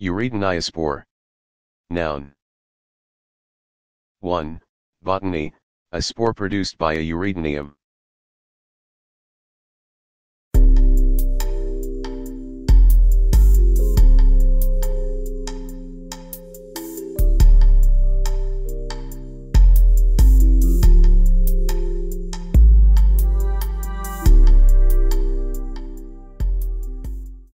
Ureteniospore. Noun. 1. Botany, a spore produced by a uretenium.